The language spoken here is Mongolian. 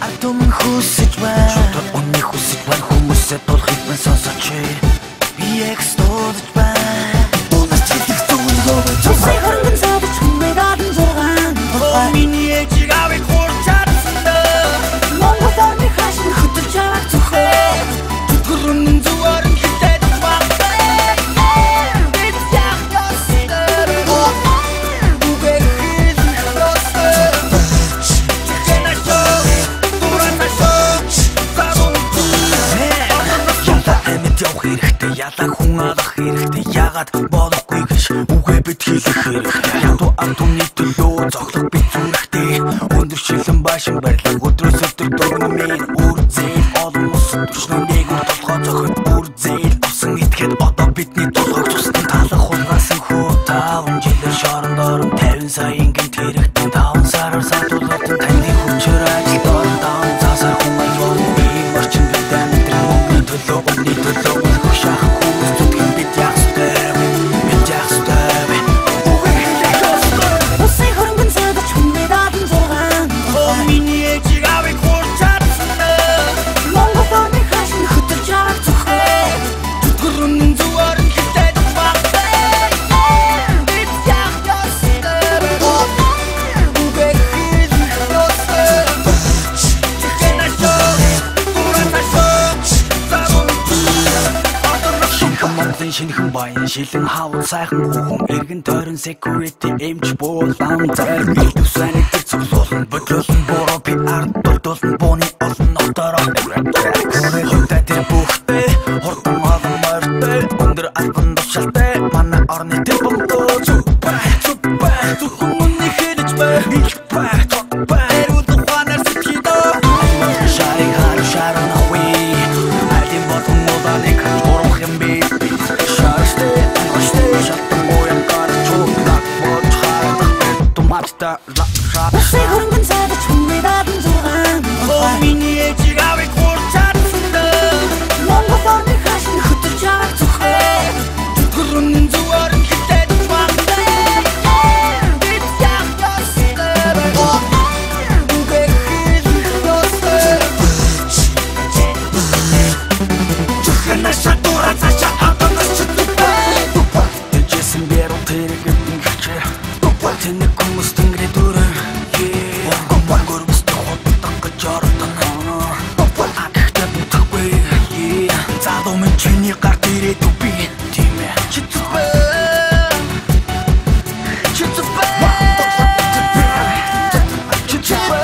阿东哭诉不完，乔丹昏迷哭诉不完，父母舌头血喷三尺。EX store Ялаа хүн алах хэрэгтэй ягаад болохгүй гэж үгээ бид хэлэх хэрэгтэй. Янду антуны төлөө зоглох бид зүрэхтэй Өндөр шилэн башин барьлаа өдрөөс өдөр дөрмийн үр зээл. Олон ус төчнөө нэг үр толгой зохид үр зээл авсан итгэхэд одоо бидний толгойг цусдан талах хулгаас хөө таван жилээр шорон дорон 50 сая ингээд хэрэгтэй таван сараар сатуулгад тань 你的手，你的 өмнө төлөө 下来 Шилэн шинхэн баян шилэн хав сайхан хүн эргэн тойрон security эмч буулан зайр. Төсөний тэр цоглуулн бодлолн бороо би ард дурдуулн бууны олон нотоороо. Өөрөө хөтэй тэр бүхтэй хурдан олон морьтой. Өндөр альбан тушаалтай манай орны тэр бүгдөө зүг тэнгэр дүрэн Бонго бонгор мистер хоттон гэж ордон А гэхдээ бүтэхгүй. Залуу минь чиний гарт ирээд үгүй Тийм ээ. Чи зүбэ Чи зүбэ Чи зүбэ